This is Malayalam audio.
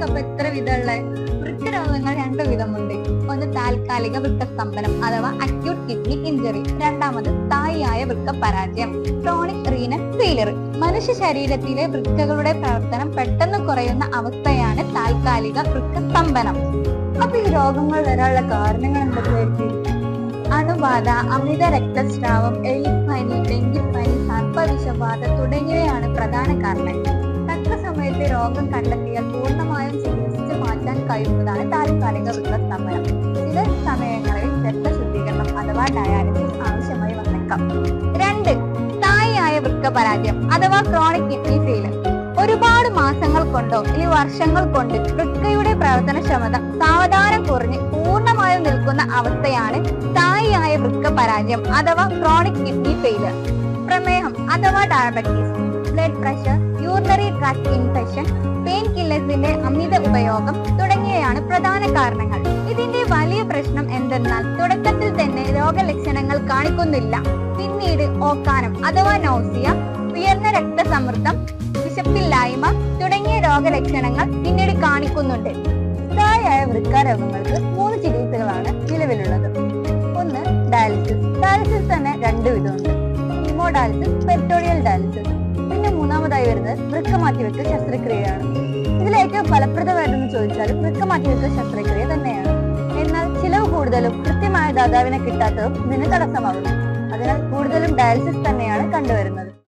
അപ്പൊ എത്ര വിധമുള്ള വൃക്കരോഗങ്ങൾ രണ്ടു വിധമുണ്ട്. ഒന്ന് താൽക്കാലിക വൃക്കസ്തംഭനം അഥവാ അക്യൂട്ട് കിഡ്നി ഇഞ്ചറി രണ്ടാമത് സ്ഥായിയായ വൃക്ക പരാജയം ക്രോണിക് റീനൽ ഫെയിലർ മനുഷ്യ ശരീരത്തിലെ വൃക്കകളുടെ പ്രവർത്തനം പെട്ടെന്ന് കുറയുന്ന അവസ്ഥയാണ് താൽക്കാലിക വൃക്കസ്തംഭനം. അപ്പൊ ഈ രോഗങ്ങൾ വരാനുള്ള കാരണങ്ങൾ എന്തൊക്കെയായിരിക്കും? അണുബാധ അമിത രക്തസ്രാവം എലിപ്പനി ഡെങ്കിപ്പനി സർപ്പവിഷബാധ തുടങ്ങിയവയാണ് പ്രധാന കാരണങ്ങൾ. തക്ക രോഗം കണ്ടെത്തിയാൽ പൂർണമായും ചികിത്സിച്ച് മാറ്റാൻ കഴിയുന്നതാണ് താൽക്കാലിക വൃക്കസ്തംഭനം ചില സമയങ്ങളിൽ രക്തശുദ്ധീകരണം അഥവാ ഡയാലിസിസ് ആവശ്യമായി വന്നേക്കാം. രണ്ട് സ്ഥായിയായ വൃക്ക പരാജയം അഥവാ ക്രോണിക് കിഡ്നി ഫെയിലർ ഒരുപാട് മാസങ്ങൾ കൊണ്ടോ ഇനി വർഷങ്ങൾ കൊണ്ട് വൃക്കയുടെ പ്രവർത്തനക്ഷമത സാവധാനം കുറഞ്ഞ് പൂർണമായും നിൽക്കുന്ന അവസ്ഥയാണ് സ്ഥായിയായ വൃക്ക പരാജയം അഥവാ ക്രോണിക് കിഡ്നി ഫെയിലർ പ്രമേഹം അഥവാ diabetes blood pressure urinary tract infection pain കില്ലേഴ്സിന്റെ അമിത ഉപയോഗം തുടങ്ങിയവയാണ് പ്രധാന കാരണങ്ങൾ. ഇതിന്റെ വലിയ പ്രശ്നം എന്തെന്നാൽ തുടക്കത്തിൽ തന്നെ രോഗലക്ഷണങ്ങൾ കാണിക്കുന്നില്ല. പിന്നീട് ഓക്കാനം അഥവാ നോസിയ ഉയർന്ന രക്തസമ്മർദ്ദം വിശപ്പില്ലായ്മ തുടങ്ങിയ രോഗലക്ഷണങ്ങൾ പിന്നീട് കാണിക്കുന്നുണ്ട്. സ്ഥായിയായ വൃക്കാരോഗങ്ങൾക്ക് മൂന്ന് ചികിത്സകളാണ് നിലവിലുള്ളത്. ഒന്ന് ഡയാലിസിസ്. ഡയാലിസിസ് തന്നെ രണ്ട് വിധമുണ്ട്. Peritoneal dialysis. പിന്നെ മൂന്നാമതായി വരുന്നത് വൃക്ക മാറ്റിവെക്കൽ ശസ്ത്രക്രിയയാണ്. ഇതിൽ ഏറ്റവും ഫലപ്രദമായതെന്ന് ചോദിച്ചാൽ വൃക്ക മാറ്റിവെക്കൽ ശസ്ത്രക്രിയ തന്നെയാണ്. എന്നാൽ ചിലവ് കൂടുതലും കൃത്യമായ ദാതാവിനെ കിട്ടാത്തതും ഇതിന് തടസ്സമാകുന്നു. അതിനാൽ കൂടുതലും ഡയാലിസിസ് തന്നെയാണ് കണ്ടുവരുന്നത്.